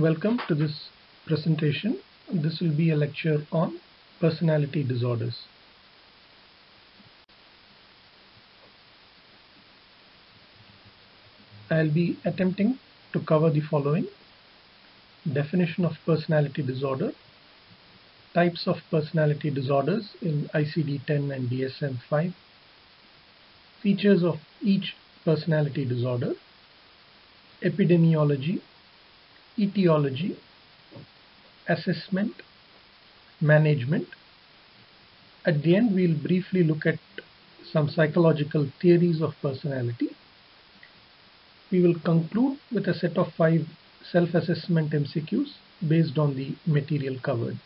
Welcome to this presentation. This will be a lecture on personality disorders. I'll be attempting to cover the following. Definition of personality disorder, types of personality disorders in ICD-10 and DSM-5, features of each personality disorder, epidemiology, etiology, assessment, management. At the end, we'll briefly look at some psychological theories of personality. We will conclude with a set of five self-assessment MCQs based on the material covered.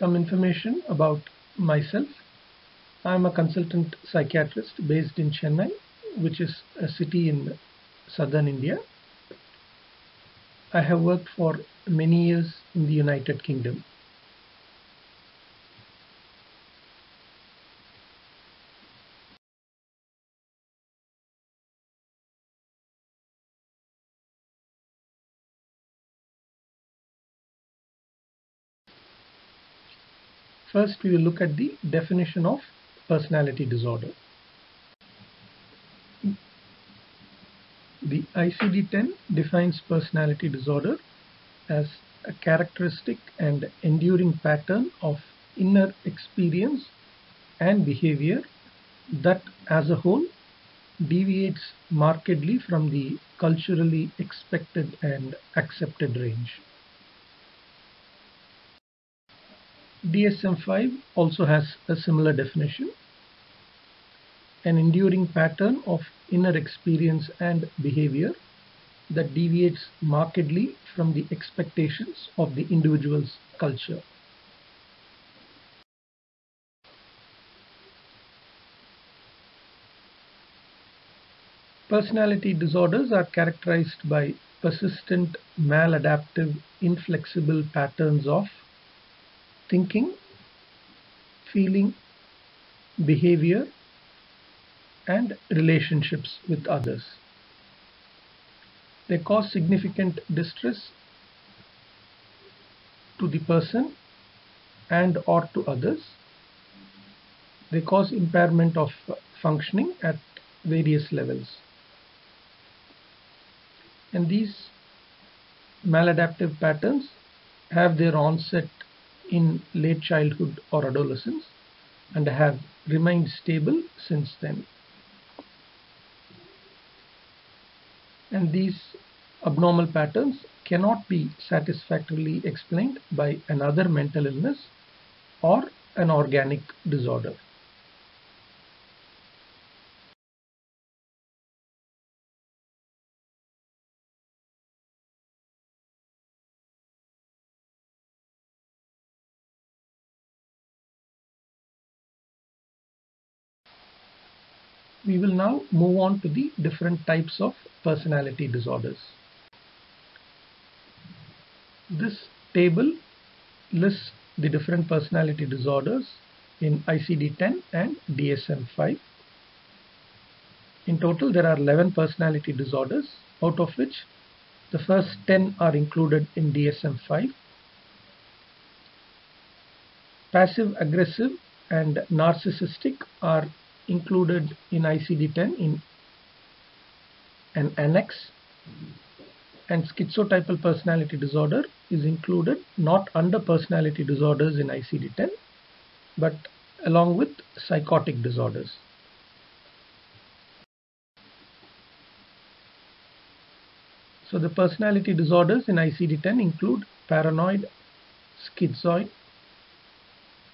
Some information about myself. I am a consultant psychiatrist based in Chennai, which is a city in southern India. I have worked for many years in the United Kingdom. First, we will look at the definition of personality disorder. The ICD-10 defines personality disorder as a characteristic and enduring pattern of inner experience and behavior that as a whole deviates markedly from the culturally expected and accepted range. DSM-5 also has a similar definition. An enduring pattern of inner experience and behavior that deviates markedly from the expectations of the individual's culture. Personality disorders are characterized by persistent, maladaptive, inflexible patterns of thinking, feeling, behavior, and relationships with others. They cause significant distress to the person and or to others. They cause impairment of functioning at various levels. And these maladaptive patterns have their onset in late childhood or adolescence and have remained stable since then. And these abnormal patterns cannot be satisfactorily explained by another mental illness or an organic disorder. We will now move on to the different types of personality disorders. This table lists the different personality disorders in ICD-10 and DSM-5. In total, there are 11 personality disorders, out of which the first 10 are included in DSM-5. Passive aggressive and narcissistic are included in ICD-10 in an annex and schizotypal personality disorder is included not under personality disorders in ICD-10 but along with psychotic disorders. So the personality disorders in ICD-10 include paranoid, schizoid,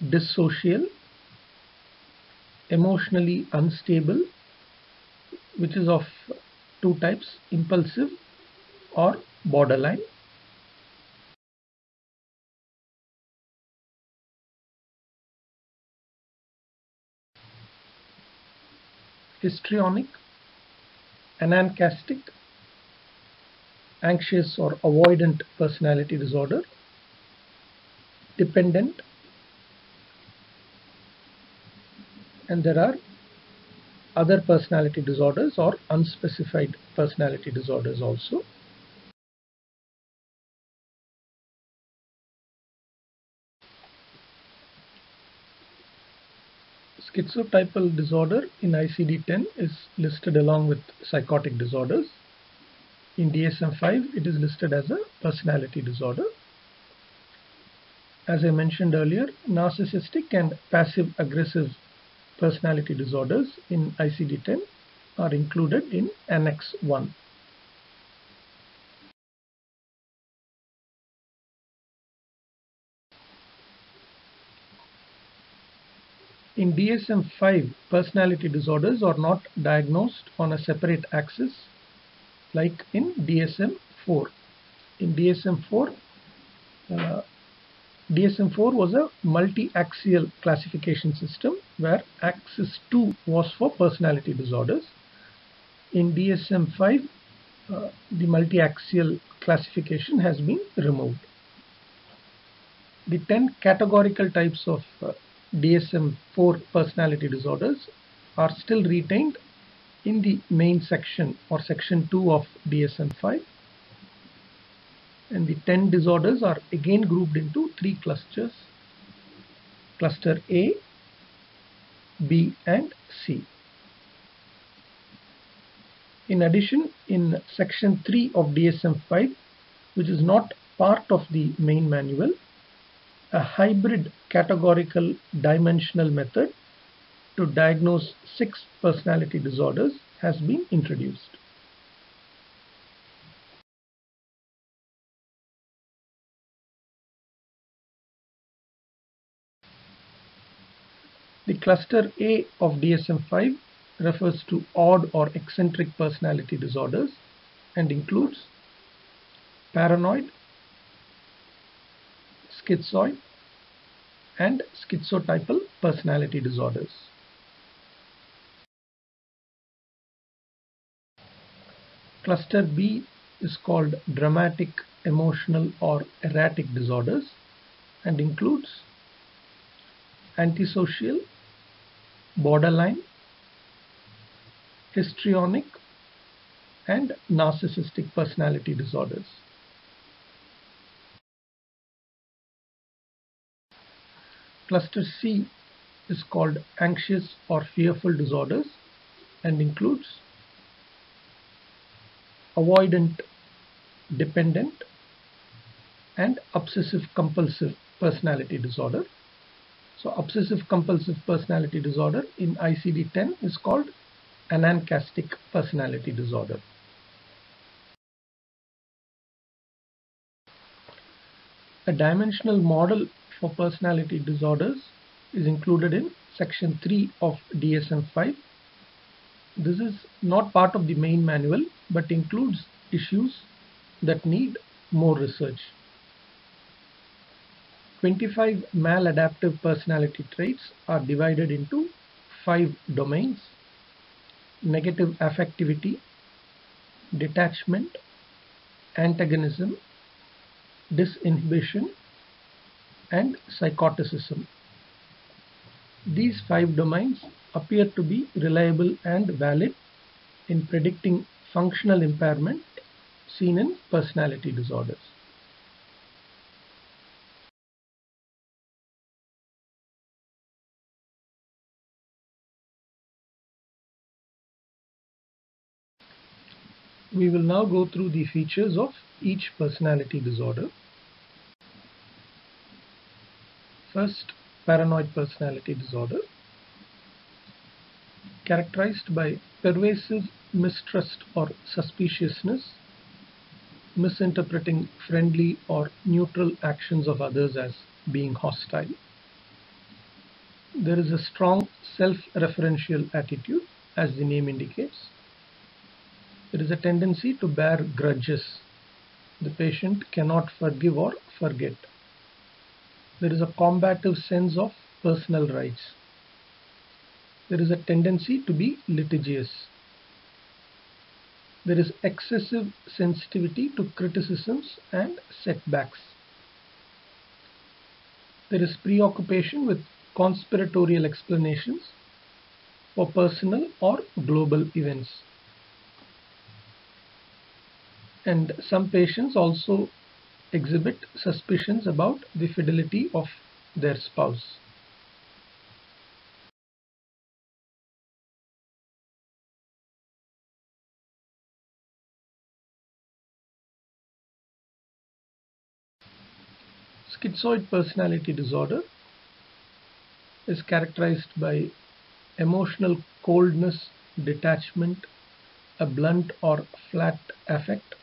dissocial, emotionally unstable which is of two types impulsive or borderline. Histrionic anankastic anxious or avoidant personality disorder dependent and there are other personality disorders or unspecified personality disorders also. Schizotypal disorder in ICD-10 is listed along with psychotic disorders. In DSM-5 it is listed as a personality disorder. As I mentioned earlier, narcissistic and passive aggressive personality disorders in ICD-10 are included in Annex 1. In DSM-5, personality disorders are not diagnosed on a separate axis like in DSM-4. In DSM-4, uh, DSM-4 was a multi-axial classification system where axis 2 was for personality disorders. In DSM-5, uh, the multi-axial classification has been removed. The 10 categorical types of uh, DSM-4 personality disorders are still retained in the main section or section 2 of DSM-5 and the 10 disorders are again grouped into three clusters cluster A, B and C. In addition in section 3 of DSM-5 which is not part of the main manual a hybrid categorical dimensional method to diagnose six personality disorders has been introduced. The cluster A of DSM-5 refers to odd or eccentric personality disorders and includes paranoid, schizoid, and schizotypal personality disorders. Cluster B is called dramatic, emotional or erratic disorders and includes antisocial, borderline, histrionic and narcissistic personality disorders. Cluster C is called anxious or fearful disorders and includes avoidant dependent and obsessive compulsive personality disorder. So obsessive compulsive personality disorder in ICD-10 is called anankastic personality disorder. A dimensional model for personality disorders is included in section 3 of DSM-5. This is not part of the main manual but includes issues that need more research. 25 maladaptive personality traits are divided into five domains negative affectivity, detachment, antagonism, disinhibition, and psychoticism. These five domains appear to be reliable and valid in predicting functional impairment seen in personality disorders. We will now go through the features of each personality disorder. First, paranoid personality disorder, characterized by pervasive mistrust or suspiciousness, misinterpreting friendly or neutral actions of others as being hostile. There is a strong self-referential attitude, as the name indicates. There is a tendency to bear grudges. The patient cannot forgive or forget there is a combative sense of personal rights. There is a tendency to be litigious. There is excessive sensitivity to criticisms and setbacks. There is preoccupation with conspiratorial explanations for personal or global events. And some patients also exhibit suspicions about the fidelity of their spouse. Schizoid personality disorder is characterized by emotional coldness, detachment, a blunt or flat affect,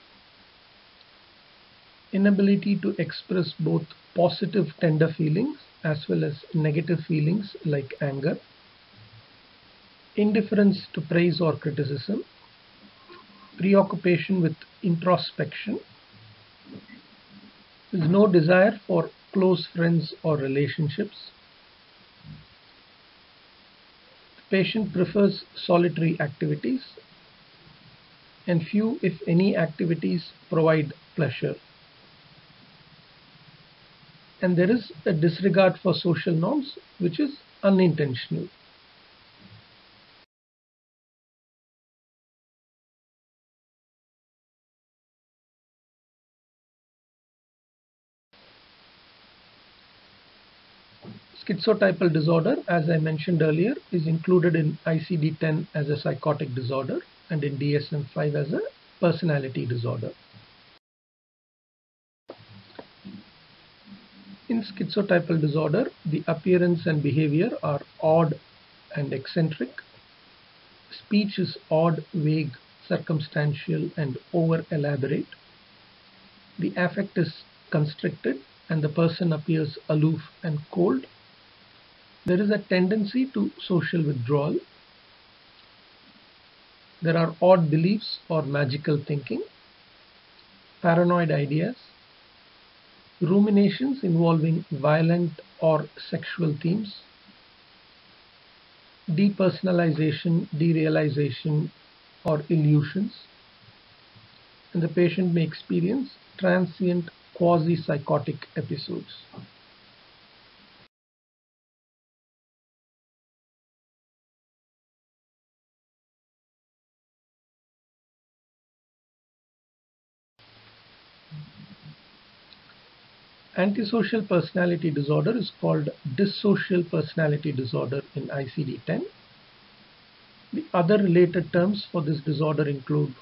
inability to express both positive tender feelings as well as negative feelings like anger, indifference to praise or criticism, preoccupation with introspection, there is no desire for close friends or relationships. The patient prefers solitary activities and few if any activities provide pleasure. And there is a disregard for social norms which is unintentional. Schizotypal disorder, as I mentioned earlier, is included in ICD-10 as a psychotic disorder and in DSM-5 as a personality disorder. In schizotypal disorder, the appearance and behavior are odd and eccentric. Speech is odd, vague, circumstantial, and over elaborate. The affect is constricted and the person appears aloof and cold there is a tendency to social withdrawal. There are odd beliefs or magical thinking, paranoid ideas, ruminations involving violent or sexual themes, depersonalization, derealization, or illusions, and the patient may experience transient quasi-psychotic episodes. Antisocial personality disorder is called dissocial personality disorder in ICD-10. The other related terms for this disorder include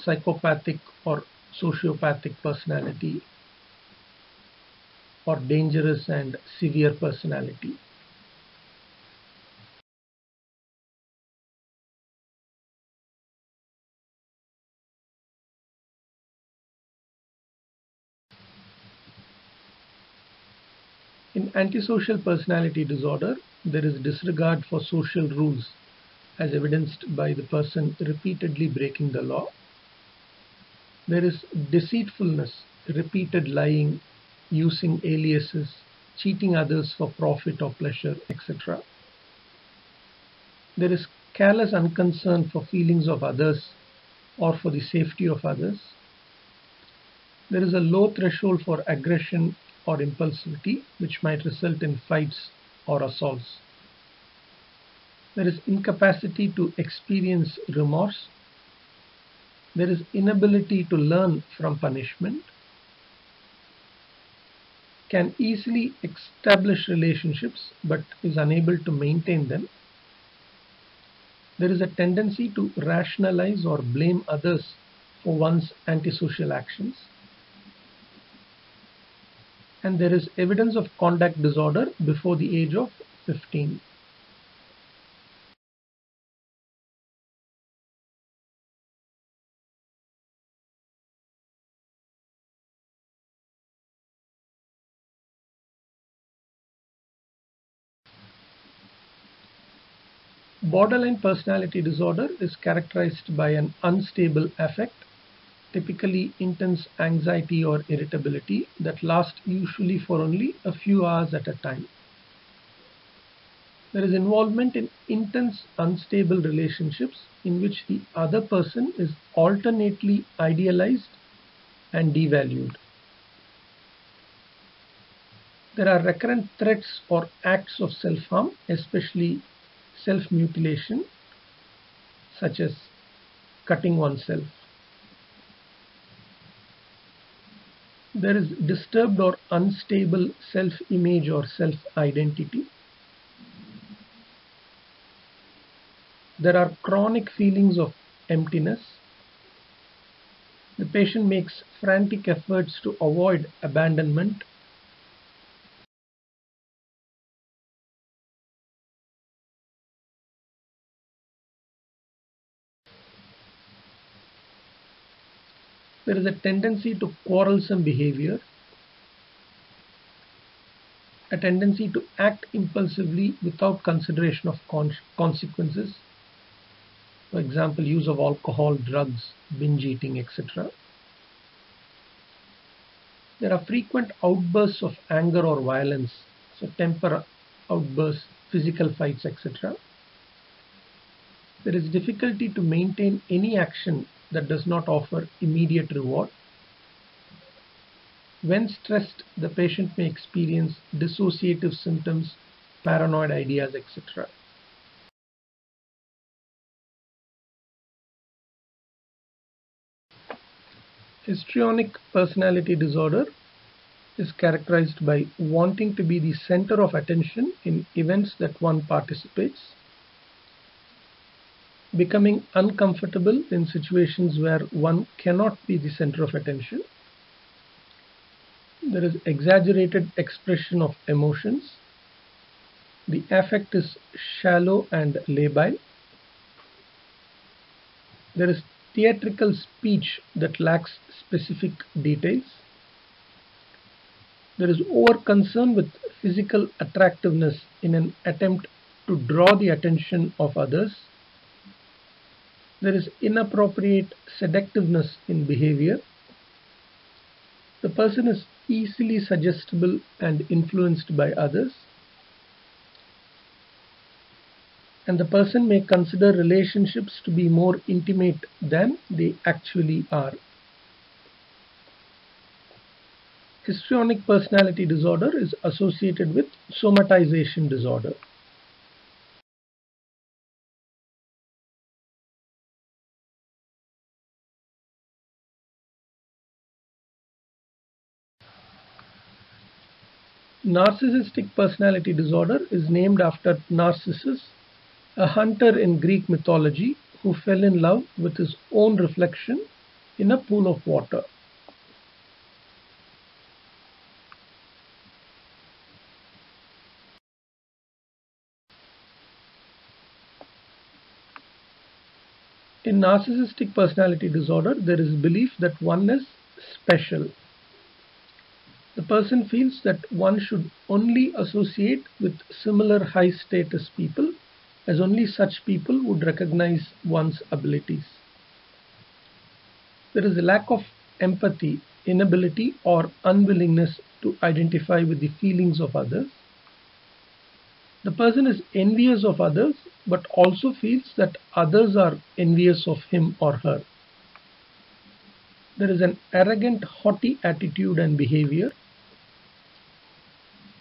psychopathic or sociopathic personality or dangerous and severe personality. In antisocial personality disorder, there is disregard for social rules as evidenced by the person repeatedly breaking the law. There is deceitfulness, repeated lying, using aliases, cheating others for profit or pleasure, etc. There is careless unconcern for feelings of others or for the safety of others. There is a low threshold for aggression or impulsivity which might result in fights or assaults. There is incapacity to experience remorse. There is inability to learn from punishment. Can easily establish relationships but is unable to maintain them. There is a tendency to rationalize or blame others for one's antisocial actions and there is evidence of conduct disorder before the age of 15. Borderline personality disorder is characterized by an unstable affect typically intense anxiety or irritability that last usually for only a few hours at a time. There is involvement in intense unstable relationships in which the other person is alternately idealized and devalued. There are recurrent threats or acts of self-harm, especially self-mutilation such as cutting oneself. There is disturbed or unstable self-image or self-identity. There are chronic feelings of emptiness. The patient makes frantic efforts to avoid abandonment there is a tendency to quarrelsome behavior, a tendency to act impulsively without consideration of con consequences, for example, use of alcohol, drugs, binge eating, etc. There are frequent outbursts of anger or violence, so temper outbursts, physical fights, etc. There is difficulty to maintain any action that does not offer immediate reward. When stressed, the patient may experience dissociative symptoms, paranoid ideas, etc. Histrionic personality disorder is characterized by wanting to be the center of attention in events that one participates becoming uncomfortable in situations where one cannot be the center of attention. There is exaggerated expression of emotions. The affect is shallow and labile. There is theatrical speech that lacks specific details. There is over concern with physical attractiveness in an attempt to draw the attention of others there is inappropriate seductiveness in behavior. The person is easily suggestible and influenced by others. And the person may consider relationships to be more intimate than they actually are. Histrionic personality disorder is associated with somatization disorder. Narcissistic personality disorder is named after Narcissus, a hunter in Greek mythology who fell in love with his own reflection in a pool of water. In narcissistic personality disorder, there is belief that one is special the person feels that one should only associate with similar high status people as only such people would recognize one's abilities. There is a lack of empathy, inability or unwillingness to identify with the feelings of others. The person is envious of others but also feels that others are envious of him or her. There is an arrogant, haughty attitude and behavior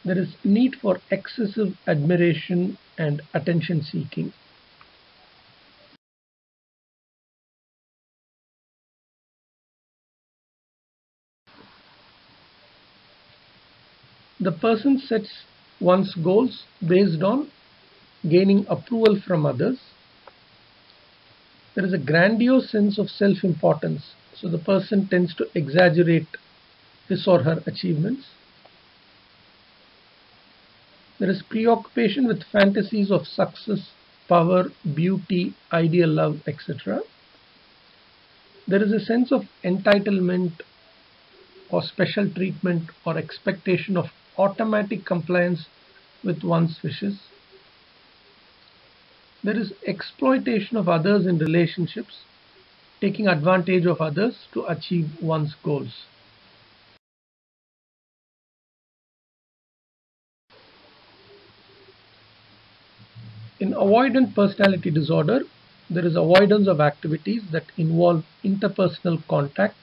there is need for excessive admiration and attention seeking. The person sets one's goals based on gaining approval from others. There is a grandiose sense of self-importance, so the person tends to exaggerate his or her achievements. There is preoccupation with fantasies of success, power, beauty, ideal love, etc. There is a sense of entitlement or special treatment or expectation of automatic compliance with one's wishes. There is exploitation of others in relationships, taking advantage of others to achieve one's goals. In avoidant personality disorder, there is avoidance of activities that involve interpersonal contact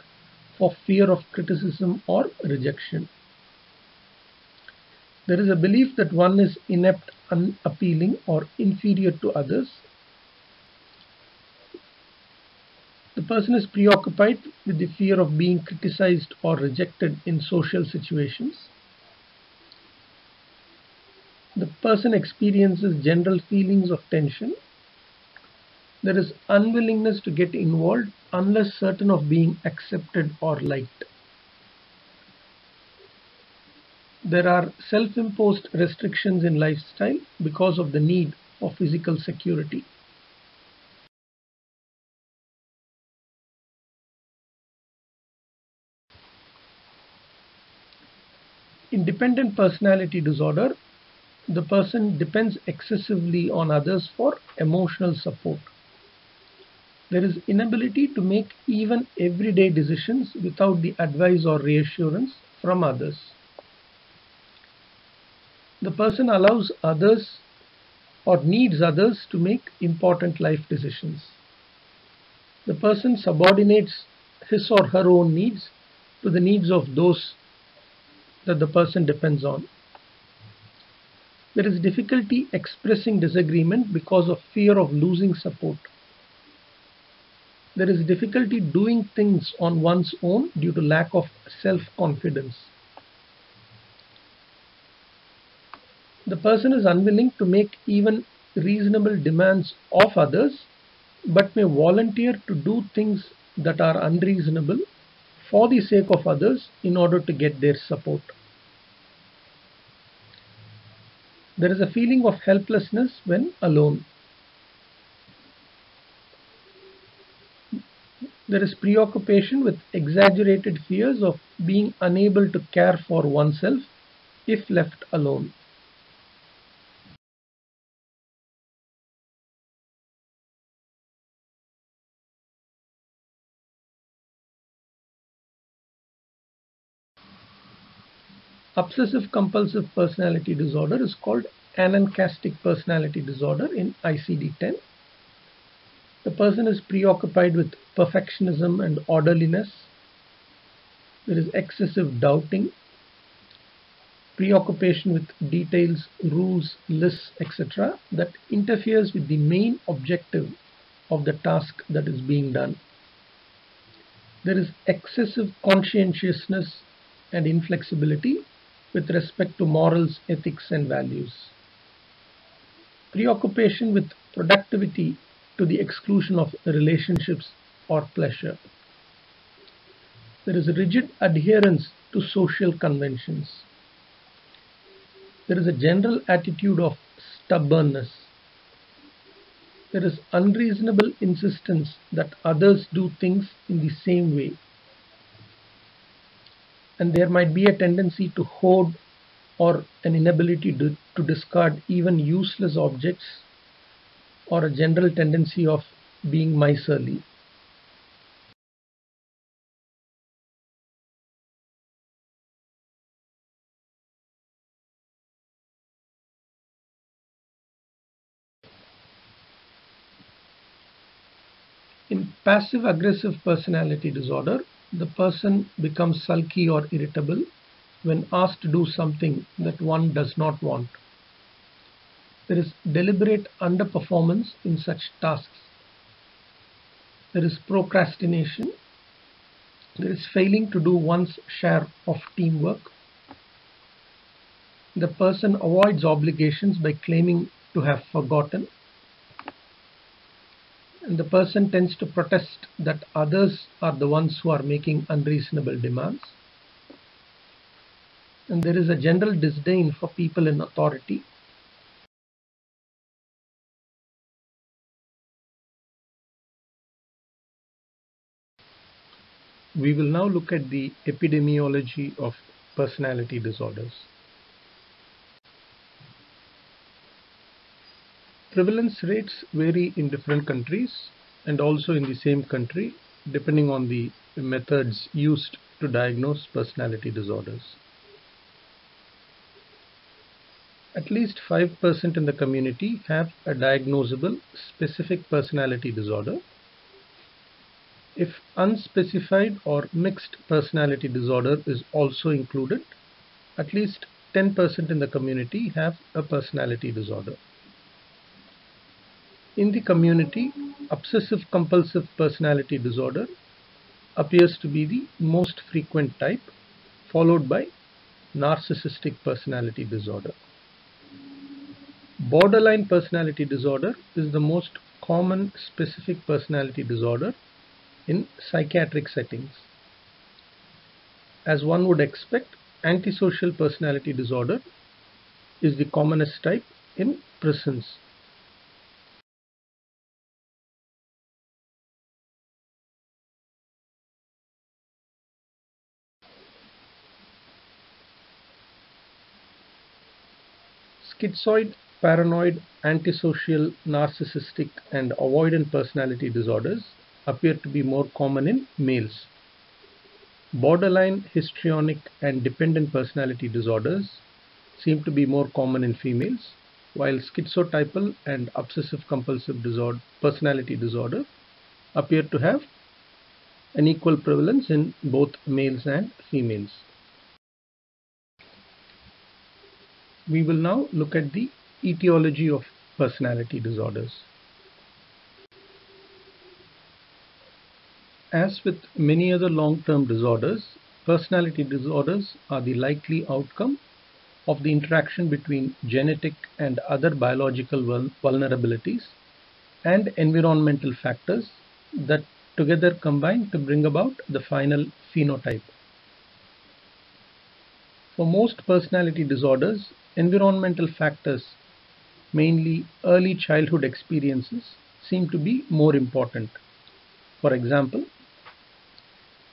for fear of criticism or rejection. There is a belief that one is inept, unappealing, or inferior to others. The person is preoccupied with the fear of being criticized or rejected in social situations. The person experiences general feelings of tension. There is unwillingness to get involved unless certain of being accepted or liked. There are self-imposed restrictions in lifestyle because of the need for physical security. In dependent personality disorder, the person depends excessively on others for emotional support. There is inability to make even everyday decisions without the advice or reassurance from others. The person allows others or needs others to make important life decisions. The person subordinates his or her own needs to the needs of those that the person depends on. There is difficulty expressing disagreement because of fear of losing support. There is difficulty doing things on one's own due to lack of self-confidence. The person is unwilling to make even reasonable demands of others but may volunteer to do things that are unreasonable for the sake of others in order to get their support. There is a feeling of helplessness when alone. There is preoccupation with exaggerated fears of being unable to care for oneself if left alone. Obsessive compulsive personality disorder is called anankastic personality disorder in ICD-10. The person is preoccupied with perfectionism and orderliness. There is excessive doubting, preoccupation with details, rules, lists, etc. that interferes with the main objective of the task that is being done. There is excessive conscientiousness and inflexibility with respect to morals, ethics and values. Preoccupation with productivity to the exclusion of relationships or pleasure. There is a rigid adherence to social conventions. There is a general attitude of stubbornness. There is unreasonable insistence that others do things in the same way and there might be a tendency to hoard or an inability to, to discard even useless objects or a general tendency of being miserly. In passive aggressive personality disorder, the person becomes sulky or irritable when asked to do something that one does not want. There is deliberate underperformance in such tasks. There is procrastination. There is failing to do one's share of teamwork. The person avoids obligations by claiming to have forgotten the person tends to protest that others are the ones who are making unreasonable demands. And there is a general disdain for people in authority. We will now look at the epidemiology of personality disorders. Prevalence rates vary in different countries and also in the same country depending on the methods used to diagnose personality disorders. At least 5% in the community have a diagnosable specific personality disorder. If unspecified or mixed personality disorder is also included, at least 10% in the community have a personality disorder. In the community, obsessive compulsive personality disorder appears to be the most frequent type, followed by narcissistic personality disorder. Borderline personality disorder is the most common specific personality disorder in psychiatric settings. As one would expect, antisocial personality disorder is the commonest type in prisons. Schizoid, paranoid, antisocial, narcissistic and avoidant personality disorders appear to be more common in males. Borderline, histrionic and dependent personality disorders seem to be more common in females, while schizotypal and obsessive compulsive disorder, personality disorder appear to have an equal prevalence in both males and females. We will now look at the etiology of personality disorders. As with many other long-term disorders, personality disorders are the likely outcome of the interaction between genetic and other biological vulnerabilities and environmental factors that together combine to bring about the final phenotype. For most personality disorders, environmental factors, mainly early childhood experiences, seem to be more important. For example,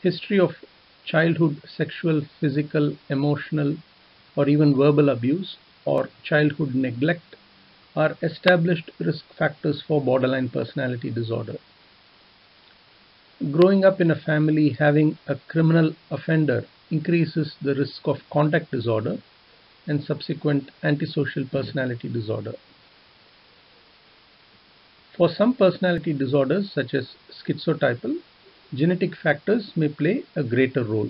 history of childhood sexual, physical, emotional, or even verbal abuse or childhood neglect are established risk factors for borderline personality disorder. Growing up in a family having a criminal offender increases the risk of conduct disorder and subsequent antisocial personality disorder. For some personality disorders such as schizotypal, genetic factors may play a greater role.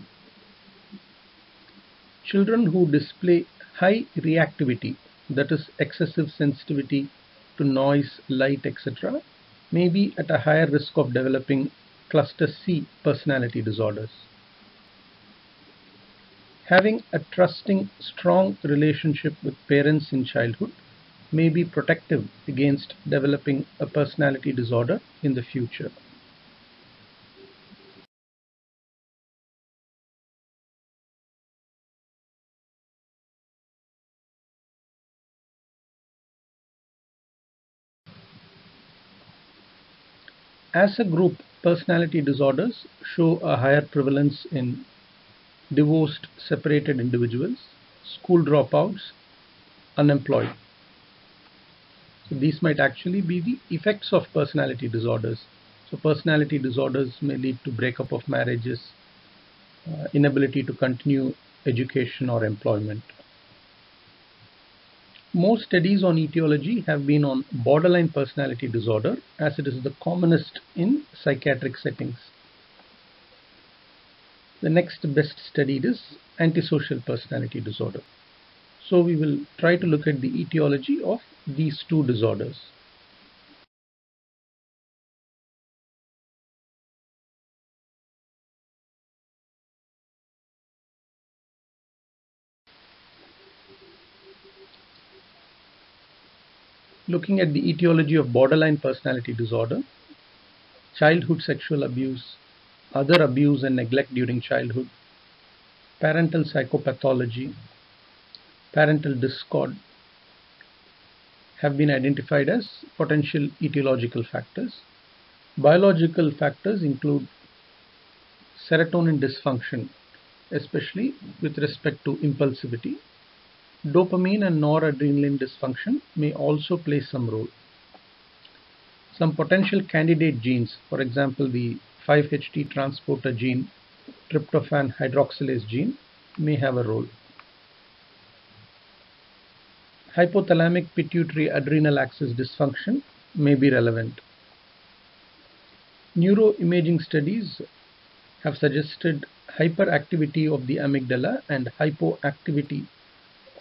Children who display high reactivity, that is excessive sensitivity to noise, light, etc., may be at a higher risk of developing cluster C personality disorders. Having a trusting, strong relationship with parents in childhood may be protective against developing a personality disorder in the future. As a group, personality disorders show a higher prevalence in divorced, separated individuals, school dropouts, unemployed. So these might actually be the effects of personality disorders. So personality disorders may lead to breakup of marriages, uh, inability to continue education or employment. Most studies on etiology have been on borderline personality disorder as it is the commonest in psychiatric settings. The next best studied is antisocial personality disorder. So we will try to look at the etiology of these two disorders. Looking at the etiology of borderline personality disorder, childhood sexual abuse, other abuse and neglect during childhood, parental psychopathology, parental discord have been identified as potential etiological factors. Biological factors include serotonin dysfunction, especially with respect to impulsivity. Dopamine and noradrenaline dysfunction may also play some role. Some potential candidate genes, for example, the 5-HT transporter gene, tryptophan hydroxylase gene may have a role. Hypothalamic pituitary adrenal axis dysfunction may be relevant. Neuroimaging studies have suggested hyperactivity of the amygdala and hypoactivity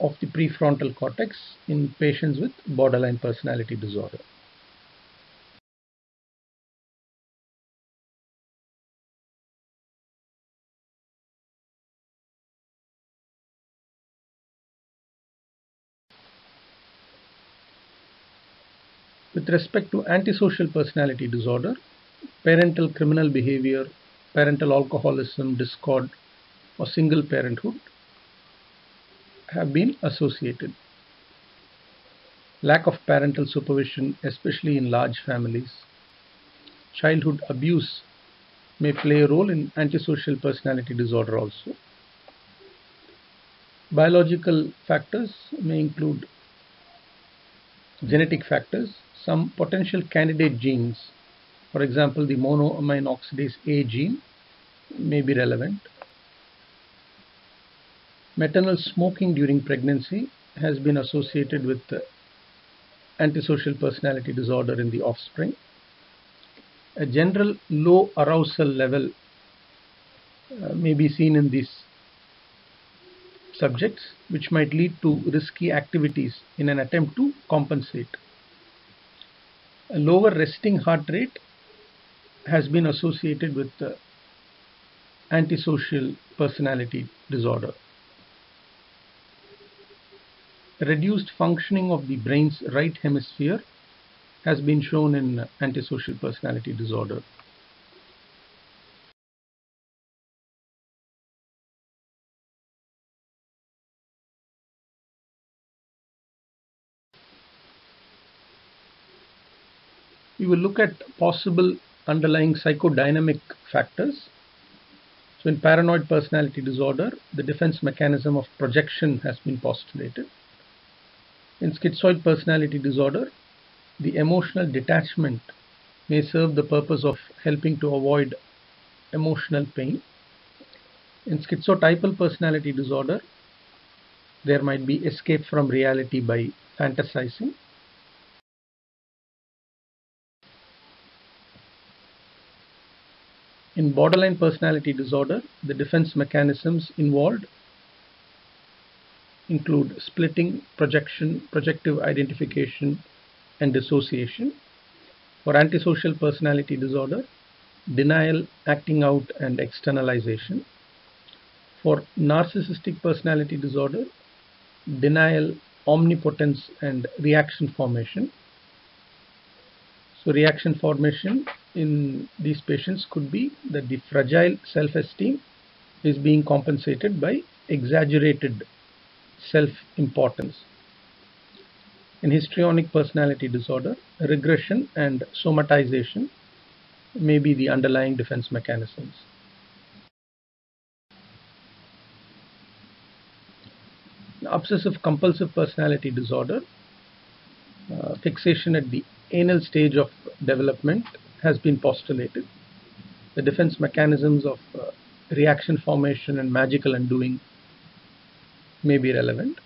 of the prefrontal cortex in patients with borderline personality disorder. With respect to antisocial personality disorder, parental criminal behavior, parental alcoholism, discord, or single parenthood have been associated. Lack of parental supervision, especially in large families, childhood abuse may play a role in antisocial personality disorder also. Biological factors may include genetic factors some potential candidate genes, for example, the monoamine oxidase A gene may be relevant. Maternal smoking during pregnancy has been associated with antisocial personality disorder in the offspring. A general low arousal level uh, may be seen in these subjects, which might lead to risky activities in an attempt to compensate. A lower resting heart rate has been associated with antisocial personality disorder. Reduced functioning of the brain's right hemisphere has been shown in antisocial personality disorder. We will look at possible underlying psychodynamic factors. So in paranoid personality disorder, the defense mechanism of projection has been postulated. In schizoid personality disorder, the emotional detachment may serve the purpose of helping to avoid emotional pain. In schizotypal personality disorder, there might be escape from reality by fantasizing. In borderline personality disorder, the defense mechanisms involved include splitting, projection, projective identification, and dissociation. For antisocial personality disorder, denial, acting out, and externalization. For narcissistic personality disorder, denial, omnipotence, and reaction formation. So reaction formation in these patients could be that the fragile self-esteem is being compensated by exaggerated self-importance. In histrionic personality disorder, regression and somatization may be the underlying defense mechanisms. Obsessive compulsive personality disorder, uh, fixation at the anal stage of development has been postulated. The defense mechanisms of uh, reaction formation and magical undoing may be relevant.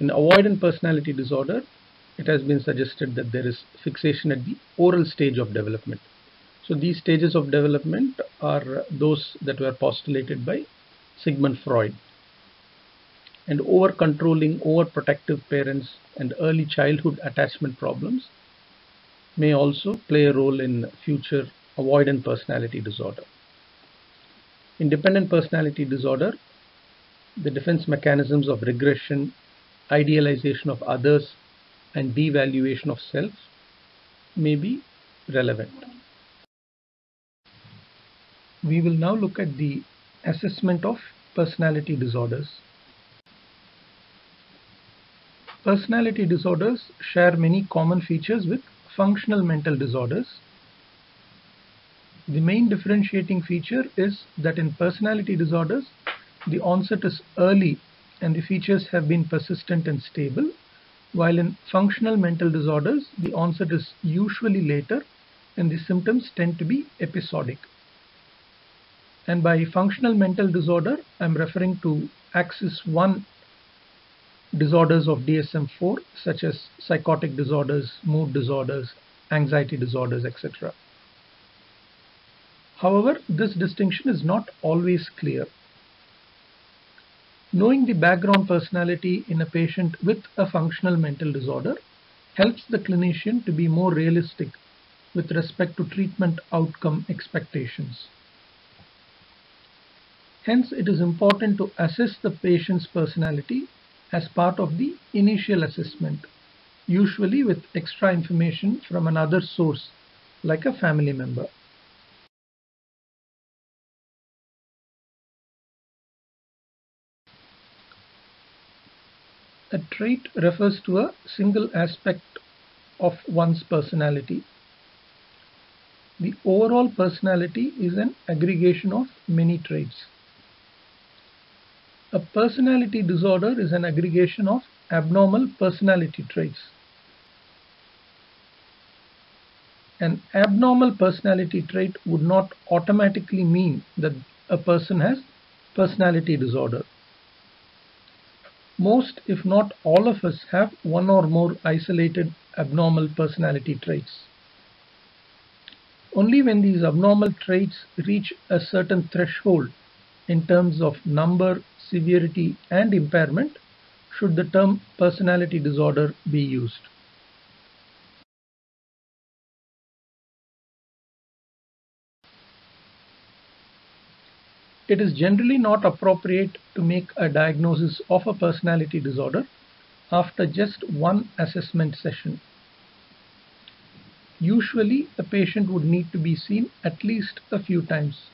In avoidant personality disorder, it has been suggested that there is fixation at the oral stage of development. So these stages of development are those that were postulated by Sigmund Freud and over controlling, over protective parents and early childhood attachment problems may also play a role in future avoidant personality disorder. In dependent personality disorder, the defense mechanisms of regression, idealization of others, and devaluation of self may be relevant. We will now look at the assessment of personality disorders. Personality disorders share many common features with functional mental disorders. The main differentiating feature is that in personality disorders, the onset is early and the features have been persistent and stable, while in functional mental disorders, the onset is usually later and the symptoms tend to be episodic. And by functional mental disorder, I'm referring to axis 1 disorders of DSM-4 such as psychotic disorders, mood disorders, anxiety disorders, etc. However, this distinction is not always clear. Knowing the background personality in a patient with a functional mental disorder helps the clinician to be more realistic with respect to treatment outcome expectations. Hence, it is important to assess the patient's personality as part of the initial assessment, usually with extra information from another source like a family member. A trait refers to a single aspect of one's personality. The overall personality is an aggregation of many traits. A personality disorder is an aggregation of abnormal personality traits. An abnormal personality trait would not automatically mean that a person has personality disorder. Most, if not all of us have one or more isolated abnormal personality traits. Only when these abnormal traits reach a certain threshold in terms of number, severity and impairment should the term personality disorder be used. It is generally not appropriate to make a diagnosis of a personality disorder after just one assessment session. Usually, a patient would need to be seen at least a few times.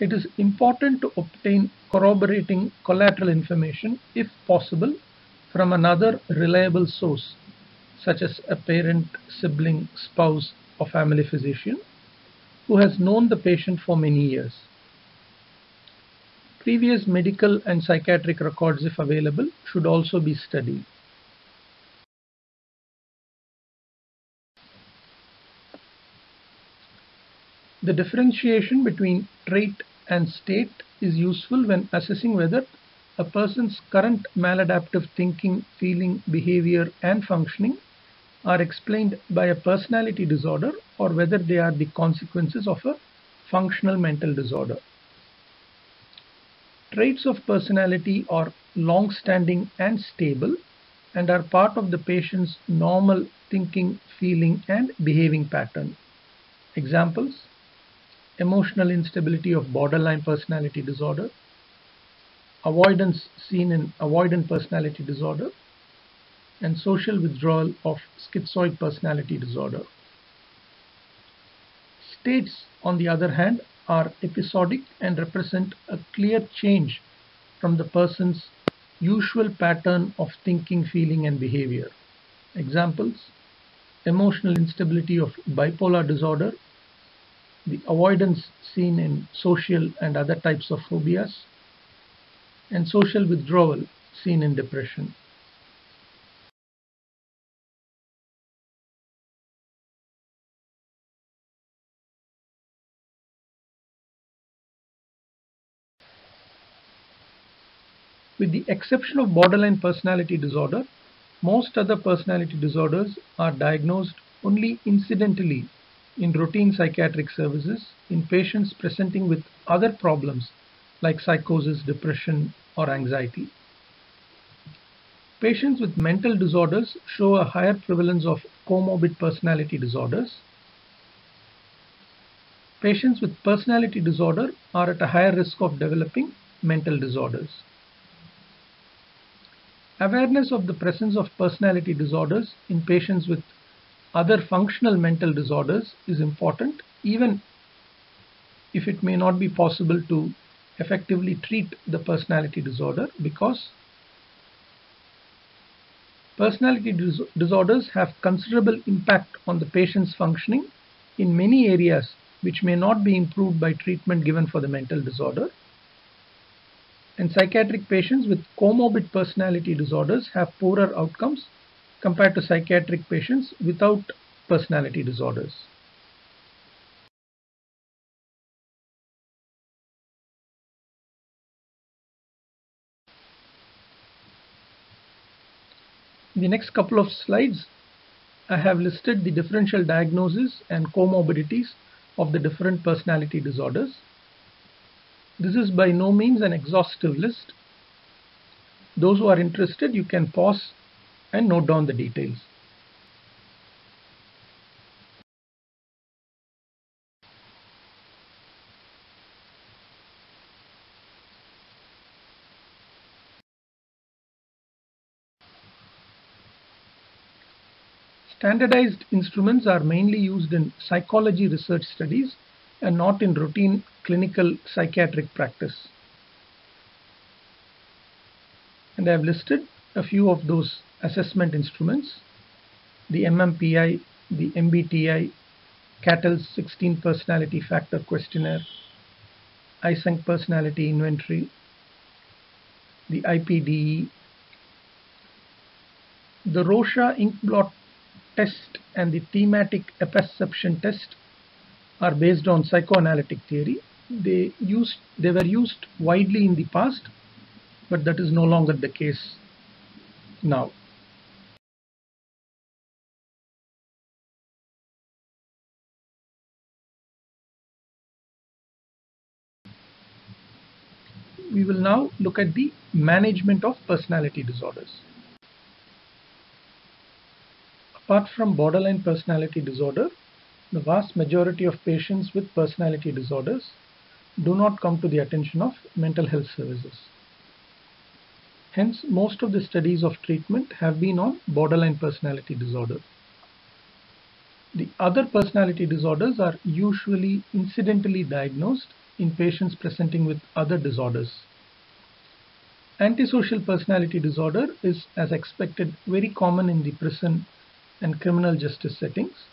It is important to obtain corroborating collateral information, if possible, from another reliable source, such as a parent, sibling, spouse, or family physician, who has known the patient for many years. Previous medical and psychiatric records, if available, should also be studied. The differentiation between trait and state is useful when assessing whether a person's current maladaptive thinking, feeling, behavior and functioning are explained by a personality disorder or whether they are the consequences of a functional mental disorder. Traits of personality are long-standing and stable and are part of the patient's normal thinking, feeling and behaving pattern. Examples emotional instability of borderline personality disorder, avoidance seen in avoidant personality disorder, and social withdrawal of schizoid personality disorder. States, on the other hand, are episodic and represent a clear change from the person's usual pattern of thinking, feeling, and behavior. Examples emotional instability of bipolar disorder, the avoidance seen in social and other types of phobias, and social withdrawal seen in depression. With the exception of borderline personality disorder, most other personality disorders are diagnosed only incidentally in routine psychiatric services in patients presenting with other problems like psychosis, depression, or anxiety. Patients with mental disorders show a higher prevalence of comorbid personality disorders. Patients with personality disorder are at a higher risk of developing mental disorders. Awareness of the presence of personality disorders in patients with other functional mental disorders is important even if it may not be possible to effectively treat the personality disorder because personality dis disorders have considerable impact on the patient's functioning in many areas which may not be improved by treatment given for the mental disorder. And psychiatric patients with comorbid personality disorders have poorer outcomes compared to psychiatric patients without personality disorders. In the next couple of slides, I have listed the differential diagnosis and comorbidities of the different personality disorders. This is by no means an exhaustive list. Those who are interested, you can pause and note down the details. Standardized instruments are mainly used in psychology research studies and not in routine clinical psychiatric practice. And I have listed a few of those assessment instruments the MMPI, the MBTI, Cattell's 16 Personality Factor Questionnaire, Eysenck Personality Inventory, the IPDE, the Rorschach Inkblot test and the thematic apperception test are based on psychoanalytic theory. They used they were used widely in the past, but that is no longer the case now. We will now look at the management of personality disorders. Apart from borderline personality disorder, the vast majority of patients with personality disorders do not come to the attention of mental health services. Hence, most of the studies of treatment have been on borderline personality disorder. The other personality disorders are usually incidentally diagnosed in patients presenting with other disorders. Antisocial personality disorder is, as expected, very common in the prison and criminal justice settings.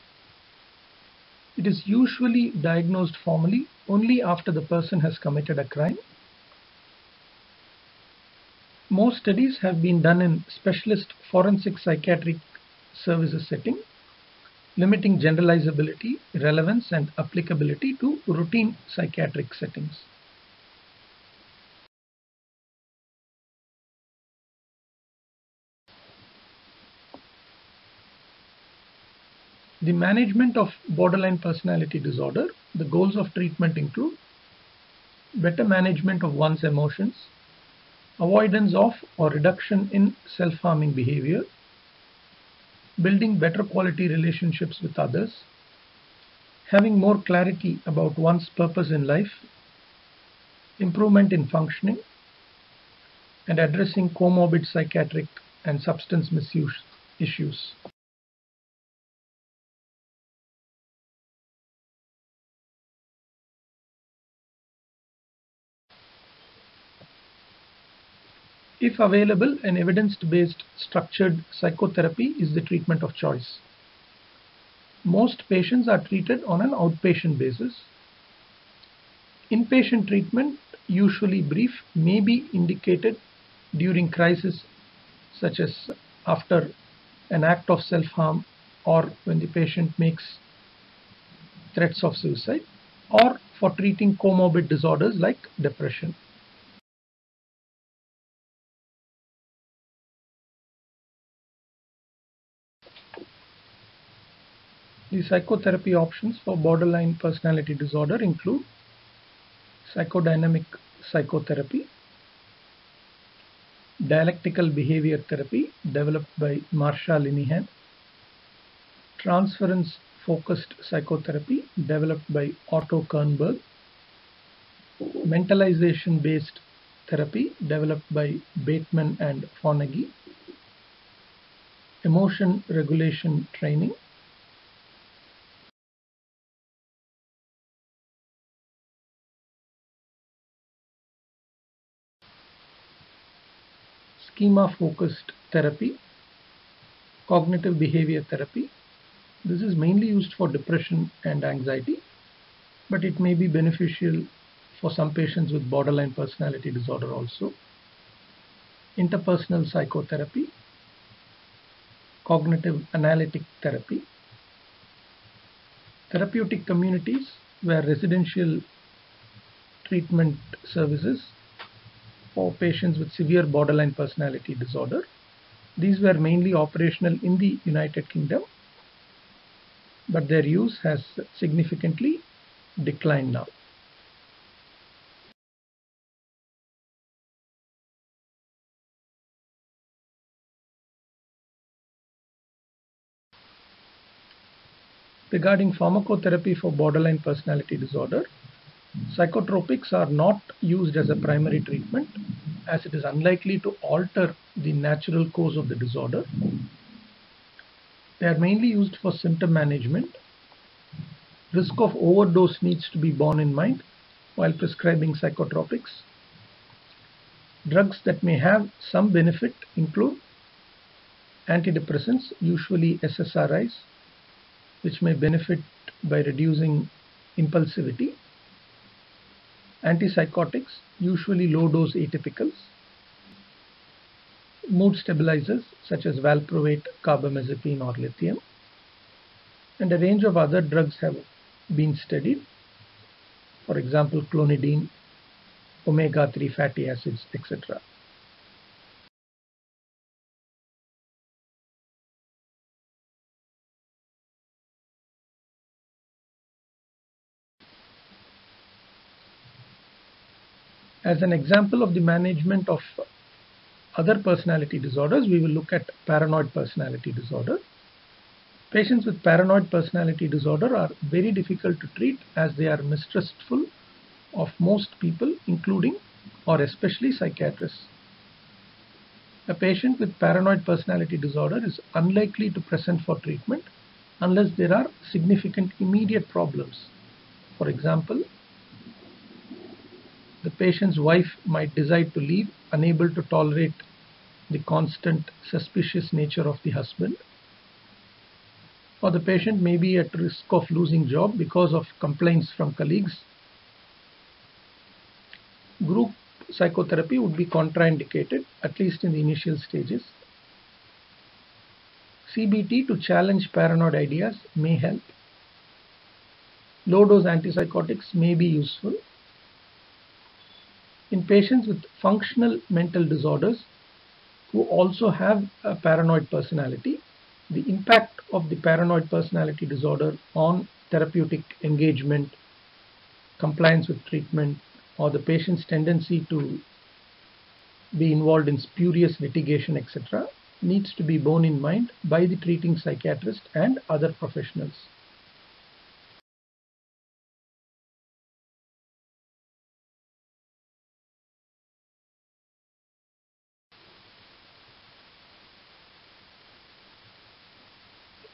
It is usually diagnosed formally only after the person has committed a crime. Most studies have been done in specialist forensic psychiatric services setting, limiting generalizability, relevance and applicability to routine psychiatric settings. The management of borderline personality disorder, the goals of treatment include better management of one's emotions, avoidance of or reduction in self-harming behavior, building better quality relationships with others, having more clarity about one's purpose in life, improvement in functioning, and addressing comorbid psychiatric and substance misuse issues. If available, an evidence-based structured psychotherapy is the treatment of choice. Most patients are treated on an outpatient basis. Inpatient treatment, usually brief, may be indicated during crisis such as after an act of self-harm or when the patient makes threats of suicide or for treating comorbid disorders like depression. The psychotherapy options for borderline personality disorder include psychodynamic psychotherapy, dialectical behavior therapy developed by Marsha Linehan, transference focused psychotherapy developed by Otto Kernberg, mentalization based therapy developed by Bateman and Fonagy, emotion regulation training schema focused therapy, cognitive behavior therapy. This is mainly used for depression and anxiety, but it may be beneficial for some patients with borderline personality disorder also. Interpersonal psychotherapy, cognitive analytic therapy, therapeutic communities where residential treatment services for patients with severe borderline personality disorder. These were mainly operational in the United Kingdom, but their use has significantly declined now. Regarding pharmacotherapy for borderline personality disorder, psychotropics are not used as a primary treatment as it is unlikely to alter the natural course of the disorder. They are mainly used for symptom management. Risk of overdose needs to be borne in mind while prescribing psychotropics. Drugs that may have some benefit include antidepressants, usually SSRIs, which may benefit by reducing impulsivity. Antipsychotics, usually low dose atypicals. Mood stabilizers such as valproate, carbamazepine or lithium. And a range of other drugs have been studied. For example, clonidine, omega-3 fatty acids, etc. As an example of the management of other personality disorders, we will look at paranoid personality disorder. Patients with paranoid personality disorder are very difficult to treat as they are mistrustful of most people, including or especially psychiatrists. A patient with paranoid personality disorder is unlikely to present for treatment unless there are significant immediate problems. For example, the patient's wife might decide to leave, unable to tolerate the constant suspicious nature of the husband. Or the patient may be at risk of losing job because of complaints from colleagues. Group psychotherapy would be contraindicated, at least in the initial stages. CBT to challenge paranoid ideas may help. Low dose antipsychotics may be useful. In patients with functional mental disorders who also have a paranoid personality, the impact of the paranoid personality disorder on therapeutic engagement, compliance with treatment, or the patient's tendency to be involved in spurious litigation, etc., needs to be borne in mind by the treating psychiatrist and other professionals.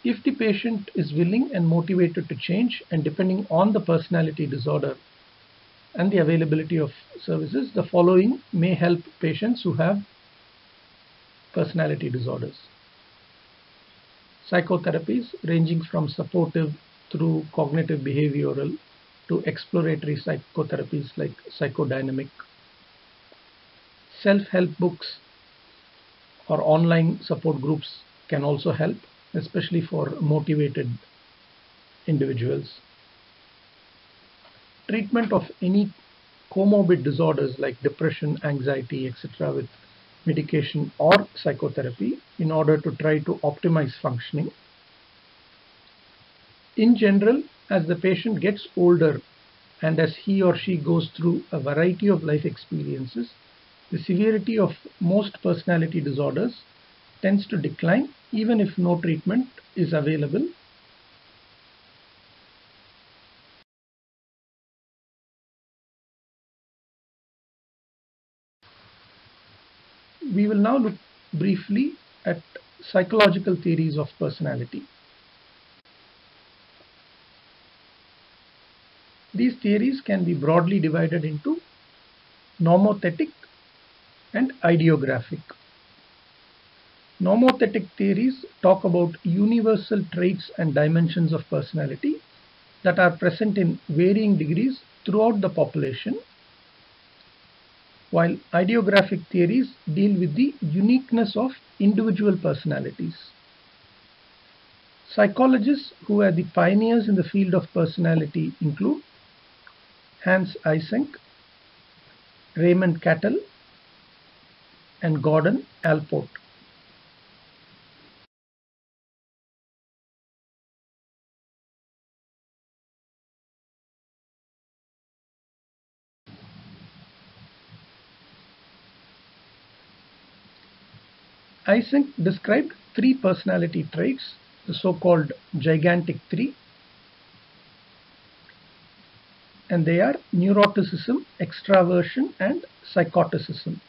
If the patient is willing and motivated to change and depending on the personality disorder and the availability of services, the following may help patients who have personality disorders. Psychotherapies ranging from supportive through cognitive behavioral to exploratory psychotherapies like psychodynamic. Self-help books or online support groups can also help especially for motivated individuals. Treatment of any comorbid disorders like depression, anxiety, etc. with medication or psychotherapy in order to try to optimize functioning. In general, as the patient gets older and as he or she goes through a variety of life experiences, the severity of most personality disorders tends to decline even if no treatment is available. We will now look briefly at psychological theories of personality. These theories can be broadly divided into nomothetic and idiographic. Nomothetic theories talk about universal traits and dimensions of personality that are present in varying degrees throughout the population, while idiographic theories deal with the uniqueness of individual personalities. Psychologists who are the pioneers in the field of personality include Hans Eysenck, Raymond Cattell, and Gordon Allport. Eysenck described three personality traits, the so-called gigantic three, and they are neuroticism, extraversion and psychoticism.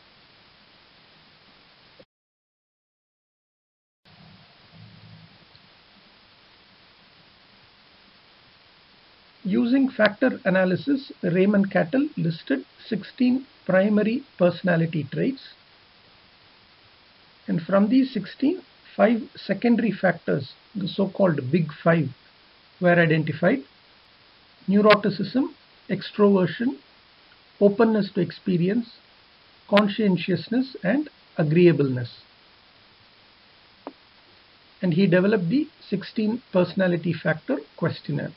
Using factor analysis, Raymond Cattell listed 16 primary personality traits and from these 16, five secondary factors, the so-called big five, were identified. Neuroticism, extroversion, openness to experience, conscientiousness and agreeableness. And he developed the 16 personality factor questionnaire.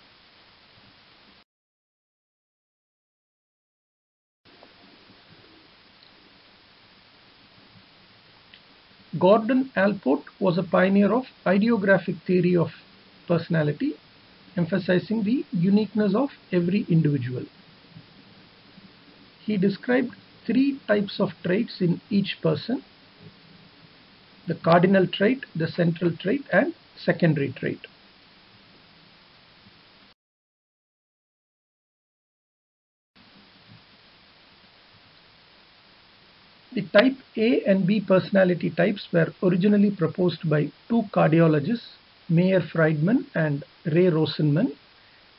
Gordon Allport was a pioneer of idiographic theory of personality, emphasizing the uniqueness of every individual. He described three types of traits in each person, the cardinal trait, the central trait and secondary trait. Type A and B personality types were originally proposed by two cardiologists, Meyer Friedman and Ray Rosenman,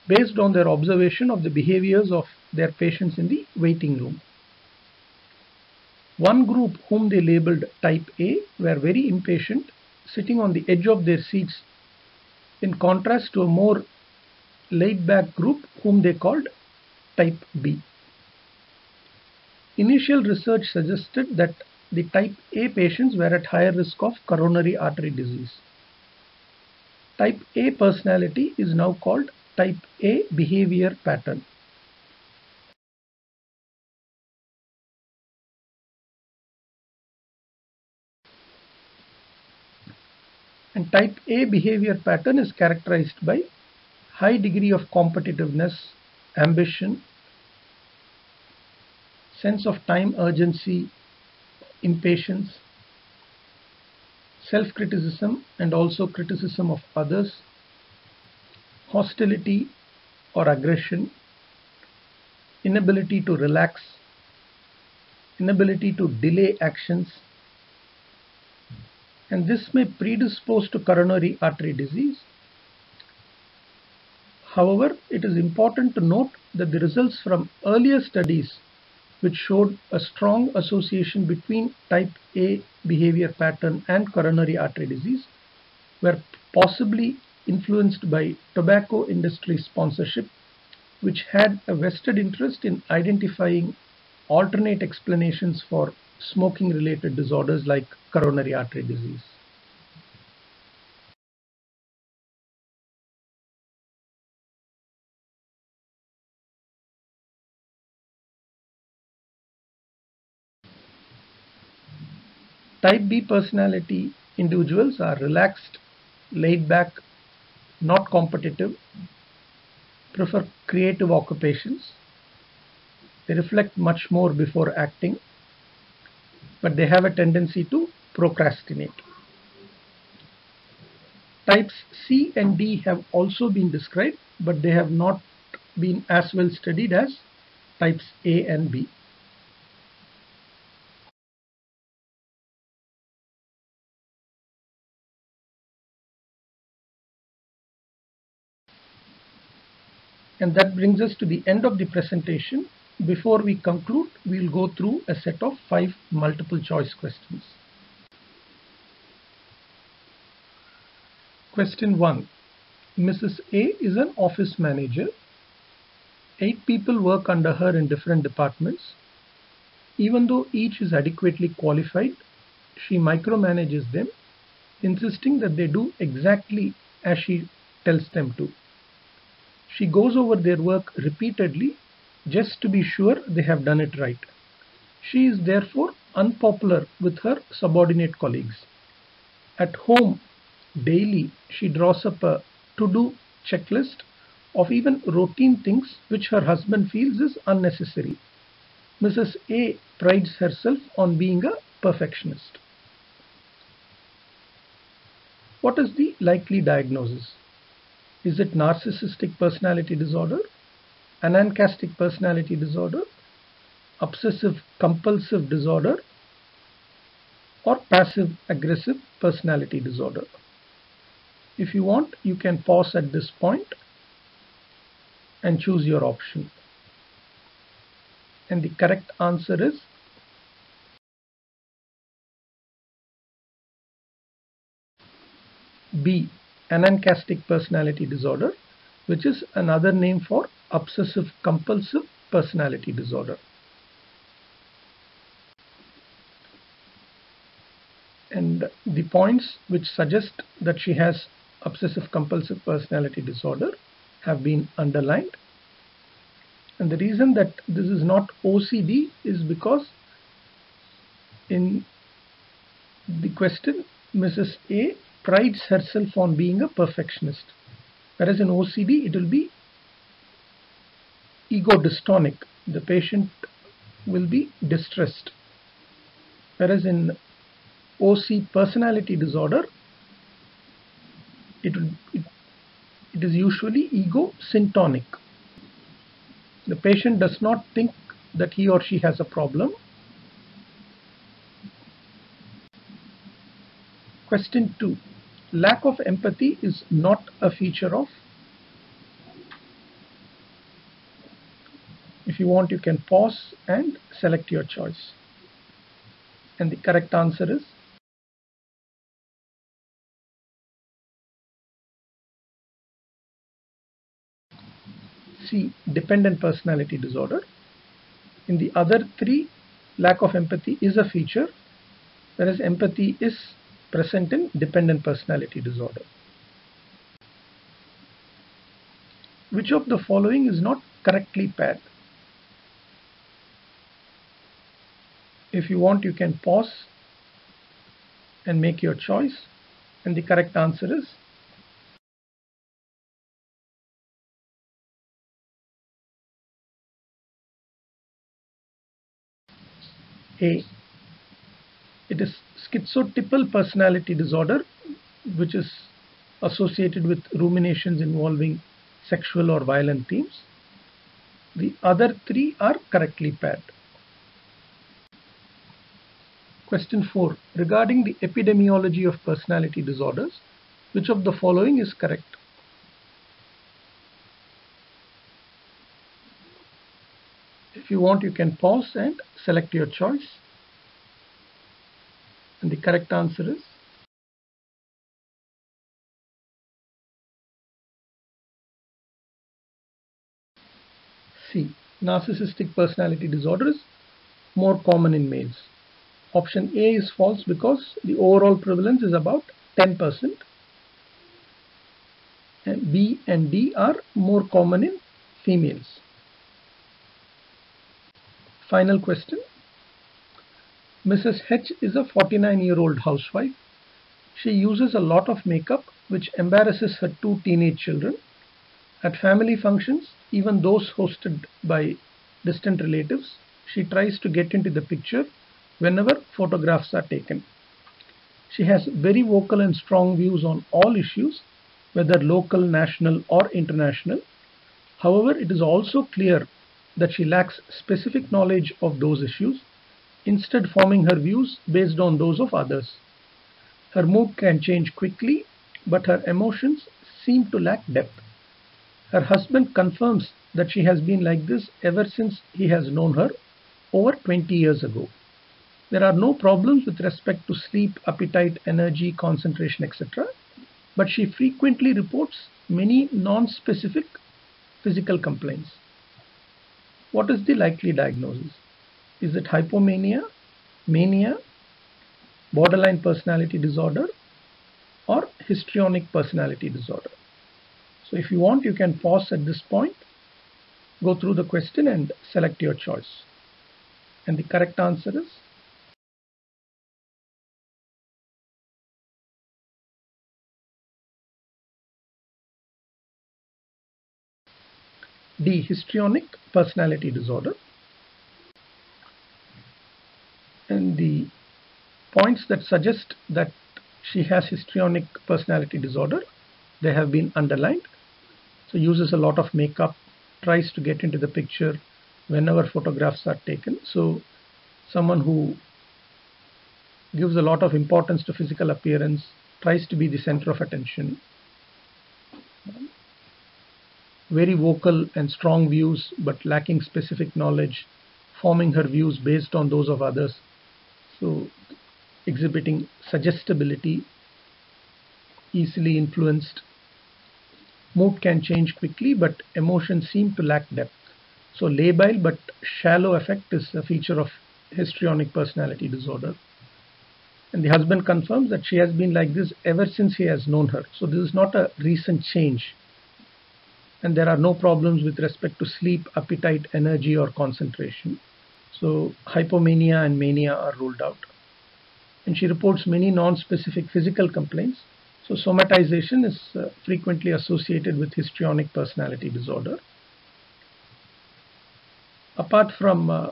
based on their observation of the behaviors of their patients in the waiting room. One group whom they labeled type A were very impatient, sitting on the edge of their seats in contrast to a more laid back group whom they called type B. Initial research suggested that the type A patients were at higher risk of coronary artery disease. Type A personality is now called type A behavior pattern. And type A behavior pattern is characterized by high degree of competitiveness, ambition, sense of time urgency, impatience, self-criticism and also criticism of others, hostility or aggression, inability to relax, inability to delay actions, and this may predispose to coronary artery disease. However, it is important to note that the results from earlier studies which showed a strong association between type A behavior pattern and coronary artery disease were possibly influenced by tobacco industry sponsorship which had a vested interest in identifying alternate explanations for smoking related disorders like coronary artery disease. Type B personality individuals are relaxed, laid back, not competitive, prefer creative occupations. They reflect much more before acting, but they have a tendency to procrastinate. Types C and D have also been described, but they have not been as well studied as types A and B. And that brings us to the end of the presentation. Before we conclude, we'll go through a set of five multiple choice questions. Question 1. Mrs. A is an office manager. Eight people work under her in different departments. Even though each is adequately qualified, she micromanages them, insisting that they do exactly as she tells them to. She goes over their work repeatedly just to be sure they have done it right. She is therefore unpopular with her subordinate colleagues. At home, daily, she draws up a to-do checklist of even routine things which her husband feels is unnecessary. Mrs. A prides herself on being a perfectionist. What is the likely diagnosis? Is it narcissistic personality disorder? anankastic personality disorder, obsessive compulsive disorder, or passive aggressive personality disorder. If you want, you can pause at this point and choose your option. And the correct answer is B. Anankastic personality disorder, which is another name for obsessive compulsive personality disorder. And the points which suggest that she has obsessive compulsive personality disorder have been underlined. And the reason that this is not OCD is because in the question Mrs. A prides herself on being a perfectionist. Whereas in OCD it will be ego dystonic. The patient will be distressed. Whereas in OC personality disorder it, it, it is usually ego syntonic. The patient does not think that he or she has a problem. Question 2. Lack of empathy is not a feature of If you want you can pause and select your choice. And the correct answer is C. Dependent personality disorder. In the other three, lack of empathy is a feature, whereas empathy is present in dependent personality disorder. Which of the following is not correctly paired? If you want, you can pause and make your choice. And the correct answer is A. It is schizotypal personality disorder, which is associated with ruminations involving sexual or violent themes. The other three are correctly paired. Question 4. Regarding the epidemiology of personality disorders, which of the following is correct? If you want, you can pause and select your choice. And the correct answer is C. Narcissistic personality disorder is more common in males. Option A is false because the overall prevalence is about 10%. And B and D are more common in females. Final question. Mrs. H is a 49 year old housewife. She uses a lot of makeup which embarrasses her two teenage children. At family functions, even those hosted by distant relatives, she tries to get into the picture whenever photographs are taken. She has very vocal and strong views on all issues, whether local, national, or international. However, it is also clear that she lacks specific knowledge of those issues, instead forming her views based on those of others. Her mood can change quickly, but her emotions seem to lack depth. Her husband confirms that she has been like this ever since he has known her over 20 years ago. There are no problems with respect to sleep, appetite, energy, concentration, etc. But she frequently reports many non-specific physical complaints. What is the likely diagnosis? Is it hypomania, mania, borderline personality disorder, or histrionic personality disorder? So if you want, you can pause at this point, go through the question and select your choice. And the correct answer is D. Histrionic personality disorder. And the points that suggest that she has histrionic personality disorder, they have been underlined. So uses a lot of makeup, tries to get into the picture whenever photographs are taken. So someone who gives a lot of importance to physical appearance, tries to be the center of attention. Very vocal and strong views but lacking specific knowledge, forming her views based on those of others. So exhibiting suggestibility, easily influenced. Mood can change quickly but emotions seem to lack depth. So labile but shallow affect is a feature of histrionic personality disorder. And the husband confirms that she has been like this ever since he has known her. So this is not a recent change. And there are no problems with respect to sleep, appetite, energy or concentration. So hypomania and mania are ruled out. And she reports many non-specific physical complaints. So somatization is uh, frequently associated with histrionic personality disorder. Apart from uh,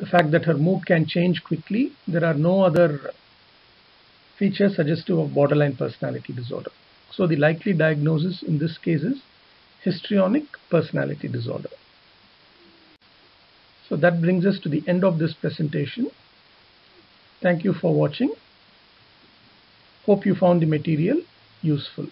the fact that her mood can change quickly, there are no other features suggestive of borderline personality disorder. So the likely diagnosis in this case is histrionic personality disorder. So that brings us to the end of this presentation. Thank you for watching. Hope you found the material useful.